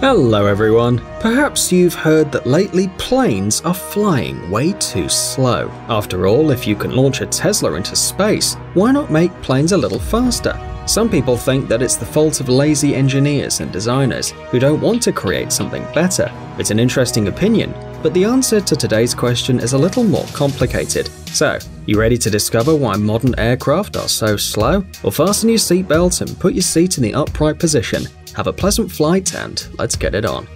Hello everyone. Perhaps you've heard that lately planes are flying way too slow. After all, if you can launch a Tesla into space, why not make planes a little faster? Some people think that it's the fault of lazy engineers and designers who don't want to create something better. It's an interesting opinion, but the answer to today's question is a little more complicated. So, you ready to discover why modern aircraft are so slow? Well, fasten your seatbelt and put your seat in the upright position have a pleasant flight and let's get it on.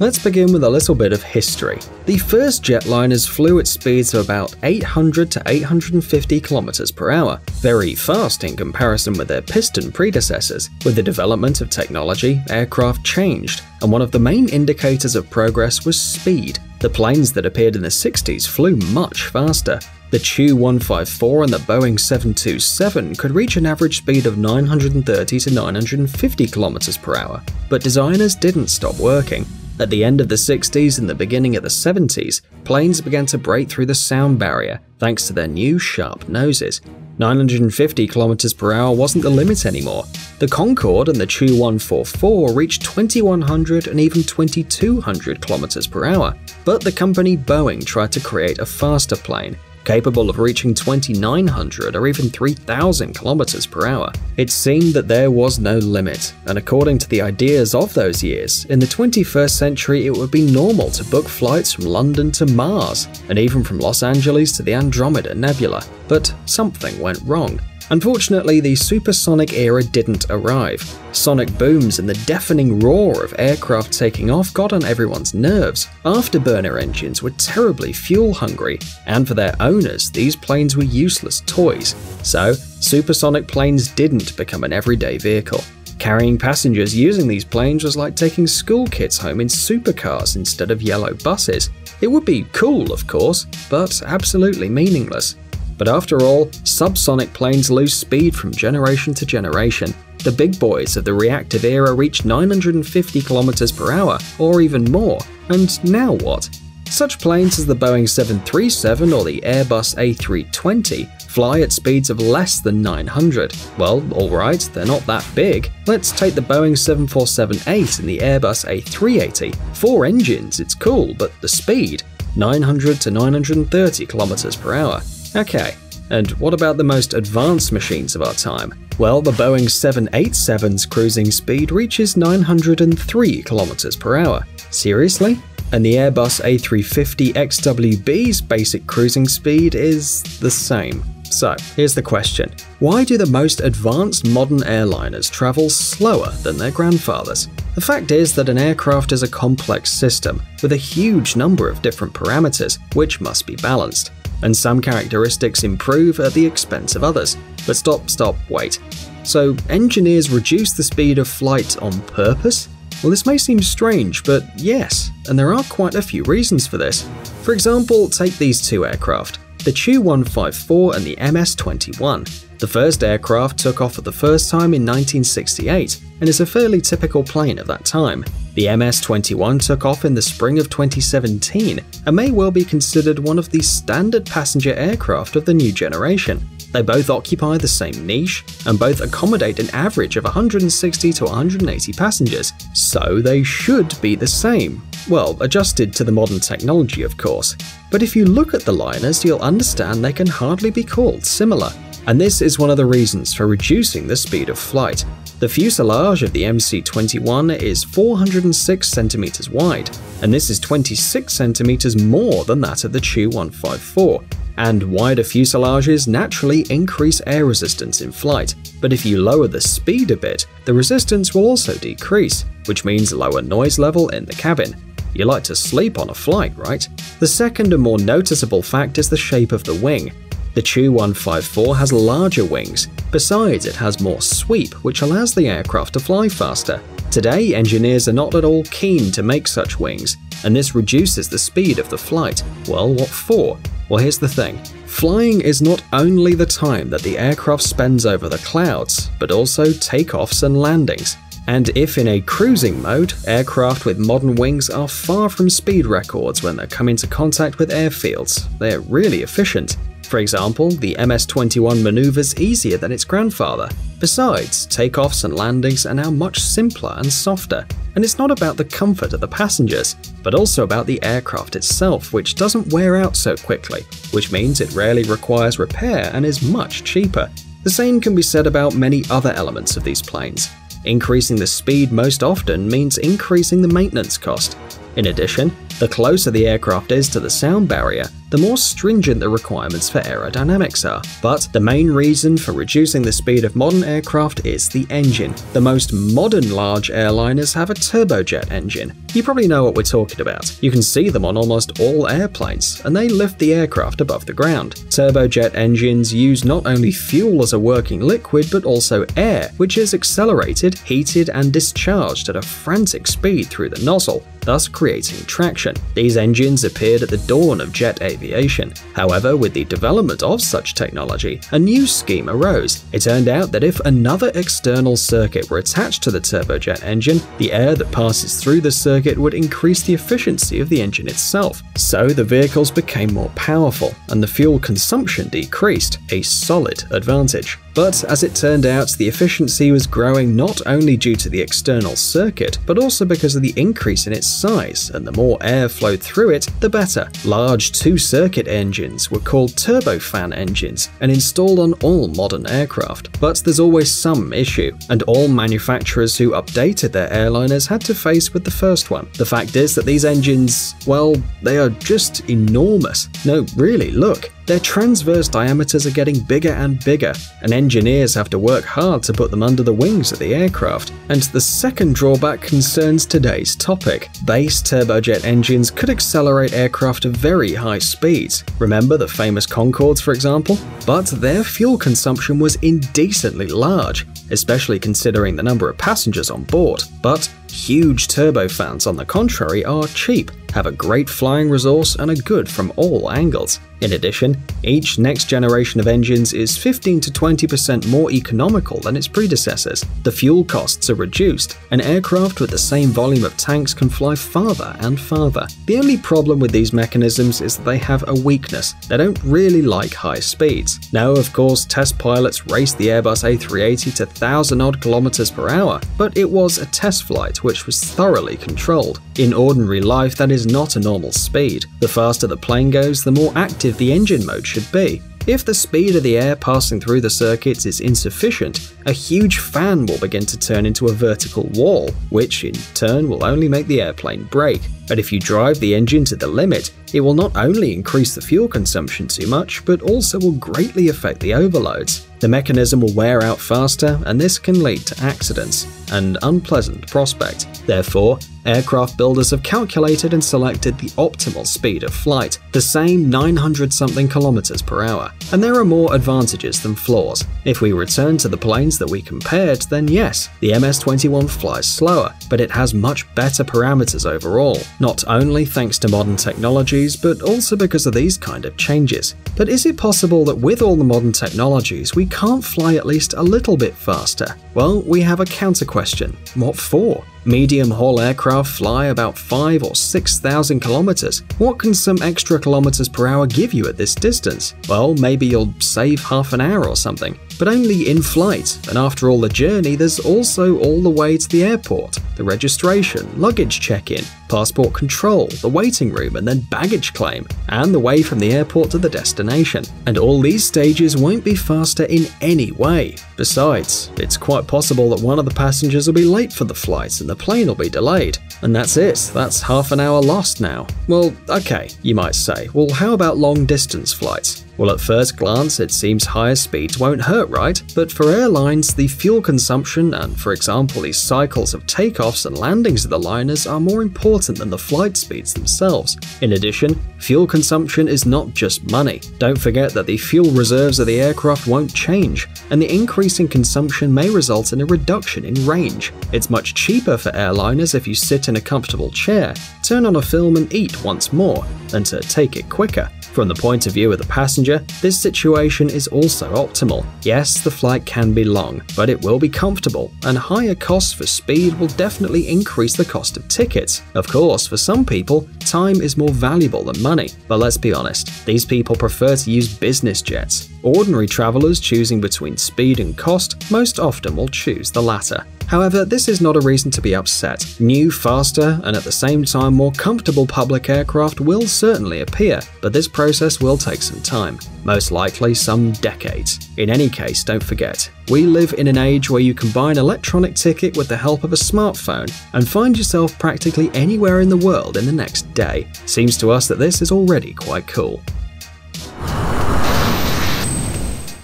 Let's begin with a little bit of history. The first jetliners flew at speeds of about 800 to 850 km per hour, very fast in comparison with their piston predecessors. With the development of technology, aircraft changed, and one of the main indicators of progress was speed. The planes that appeared in the 60s flew much faster, the Tu 154 and the Boeing 727 could reach an average speed of 930 to 950 km per hour, but designers didn't stop working. At the end of the 60s and the beginning of the 70s, planes began to break through the sound barrier thanks to their new sharp noses. 950 km per hour wasn't the limit anymore. The Concorde and the Tu 144 reached 2100 and even 2200 km per hour, but the company Boeing tried to create a faster plane, capable of reaching 2900 or even 3000 kilometers per hour. It seemed that there was no limit, and according to the ideas of those years, in the 21st century it would be normal to book flights from London to Mars, and even from Los Angeles to the Andromeda Nebula. But something went wrong. Unfortunately, the supersonic era didn't arrive. Sonic booms and the deafening roar of aircraft taking off got on everyone's nerves. Afterburner engines were terribly fuel hungry, and for their owners, these planes were useless toys. So, supersonic planes didn't become an everyday vehicle. Carrying passengers using these planes was like taking school kids home in supercars instead of yellow buses. It would be cool, of course, but absolutely meaningless. But after all, subsonic planes lose speed from generation to generation. The big boys of the reactive era reached 950 km per hour, or even more, and now what? Such planes as the Boeing 737 or the Airbus A320 fly at speeds of less than 900. Well, alright, they're not that big. Let's take the Boeing 747-8 and the Airbus A380. Four engines, it's cool, but the speed? 900 to 930 km per hour. Okay, and what about the most advanced machines of our time? Well, the Boeing 787's cruising speed reaches 903 km per hour. Seriously? And the Airbus A350 XWB's basic cruising speed is the same. So, here's the question Why do the most advanced modern airliners travel slower than their grandfathers? The fact is that an aircraft is a complex system with a huge number of different parameters, which must be balanced and some characteristics improve at the expense of others. But stop, stop, wait. So, engineers reduce the speed of flight on purpose? Well, this may seem strange, but yes, and there are quite a few reasons for this. For example, take these two aircraft the Tu 154 and the MS 21. The first aircraft took off for the first time in 1968 and is a fairly typical plane of that time. The MS 21 took off in the spring of 2017 and may well be considered one of the standard passenger aircraft of the new generation. They both occupy the same niche and both accommodate an average of 160 to 180 passengers, so they should be the same. Well, adjusted to the modern technology, of course. But if you look at the liners, you'll understand they can hardly be called similar. And this is one of the reasons for reducing the speed of flight. The fuselage of the MC-21 is 406 centimeters wide, and this is 26 centimeters more than that of the Tu 154. And wider fuselages naturally increase air resistance in flight, but if you lower the speed a bit, the resistance will also decrease, which means lower noise level in the cabin. You like to sleep on a flight, right? The second and more noticeable fact is the shape of the wing. The Tu 154 has larger wings, besides it has more sweep which allows the aircraft to fly faster. Today, engineers are not at all keen to make such wings, and this reduces the speed of the flight. Well, what for? Well, here's the thing. Flying is not only the time that the aircraft spends over the clouds, but also takeoffs and landings. And if in a cruising mode, aircraft with modern wings are far from speed records when they come into contact with airfields, they're really efficient. For example, the MS-21 maneuvers easier than its grandfather, Besides, takeoffs and landings are now much simpler and softer, and it's not about the comfort of the passengers, but also about the aircraft itself, which doesn't wear out so quickly, which means it rarely requires repair and is much cheaper. The same can be said about many other elements of these planes. Increasing the speed most often means increasing the maintenance cost. In addition, the closer the aircraft is to the sound barrier, the more stringent the requirements for aerodynamics are. But the main reason for reducing the speed of modern aircraft is the engine. The most modern large airliners have a turbojet engine. You probably know what we're talking about. You can see them on almost all airplanes, and they lift the aircraft above the ground. Turbojet engines use not only fuel as a working liquid, but also air, which is accelerated, heated, and discharged at a frantic speed through the nozzle, thus creating traction. These engines appeared at the dawn of jet aviation. However, with the development of such technology, a new scheme arose. It turned out that if another external circuit were attached to the turbojet engine, the air that passes through the circuit would increase the efficiency of the engine itself. So the vehicles became more powerful, and the fuel consumption decreased, a solid advantage. But as it turned out, the efficiency was growing not only due to the external circuit, but also because of the increase in its size, and the more air flowed through it, the better. Large two-circuit engines were called turbofan engines and installed on all modern aircraft. But there's always some issue, and all manufacturers who updated their airliners had to face with the first one. The fact is that these engines, well, they are just enormous. No, really, look. Their transverse diameters are getting bigger and bigger, and engineers have to work hard to put them under the wings of the aircraft. And the second drawback concerns today's topic. Base turbojet engines could accelerate aircraft to very high speeds. Remember the famous Concordes, for example? But their fuel consumption was indecently large, especially considering the number of passengers on board. But huge turbofans, on the contrary, are cheap, have a great flying resource, and are good from all angles. In addition, each next generation of engines is 15 to 20% more economical than its predecessors. The fuel costs are reduced, and aircraft with the same volume of tanks can fly farther and farther. The only problem with these mechanisms is that they have a weakness. They don't really like high speeds. Now, of course, test pilots raced the Airbus A380 to 1000 odd kilometers per hour, but it was a test flight which was thoroughly controlled. In ordinary life, that is not a normal speed. The faster the plane goes, the more active the engine mode should be. If the speed of the air passing through the circuits is insufficient, a huge fan will begin to turn into a vertical wall, which in turn will only make the airplane brake. But if you drive the engine to the limit, it will not only increase the fuel consumption too much, but also will greatly affect the overloads. The mechanism will wear out faster, and this can lead to accidents, an unpleasant prospect. Therefore, aircraft builders have calculated and selected the optimal speed of flight, the same 900 something kilometers per hour. And there are more advantages than flaws. If we return to the planes that we compared, then yes, the MS-21 flies slower, but it has much better parameters overall, not only thanks to modern technologies, but also because of these kind of changes. But is it possible that with all the modern technologies, we can't fly at least a little bit faster? Well, we have a counter question. What for? Medium haul aircraft fly about 5 or 6,000 kilometers. What can some extra kilometers per hour give you at this distance? Well, maybe you'll save half an hour or something but only in flight, and after all the journey, there's also all the way to the airport, the registration, luggage check in, passport control, the waiting room, and then baggage claim, and the way from the airport to the destination. And all these stages won't be faster in any way. Besides, it's quite possible that one of the passengers will be late for the flight and the plane will be delayed. And that's it, that's half an hour lost now. Well, okay, you might say, well, how about long distance flights? Well, at first glance, it seems higher speeds won't hurt, right? But for airlines, the fuel consumption and, for example, the cycles of takeoffs and landings of the liners are more important than the flight speeds themselves. In addition, fuel consumption is not just money. Don't forget that the fuel reserves of the aircraft won't change, and the increase in consumption may result in a reduction in range. It's much cheaper for airliners if you sit in a comfortable chair, turn on a film, and eat once more, than to take it quicker. From the point of view of the passenger, this situation is also optimal. Yes, the flight can be long, but it will be comfortable, and higher costs for speed will definitely increase the cost of tickets. Of course, for some people, time is more valuable than money, but let's be honest, these people prefer to use business jets. Ordinary travelers choosing between speed and cost most often will choose the latter. However, this is not a reason to be upset. New, faster, and at the same time more comfortable public aircraft will certainly appear, but this process will take some time, most likely some decades. In any case, don't forget, we live in an age where you an electronic ticket with the help of a smartphone and find yourself practically anywhere in the world in the next day. Seems to us that this is already quite cool.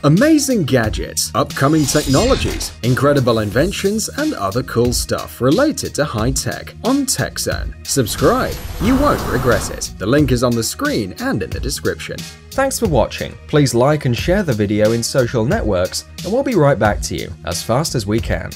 Amazing gadgets, upcoming technologies, incredible inventions, and other cool stuff related to high tech on TechZone. Subscribe, you won't regret it. The link is on the screen and in the description. Thanks for watching. Please like and share the video in social networks, and we'll be right back to you as fast as we can.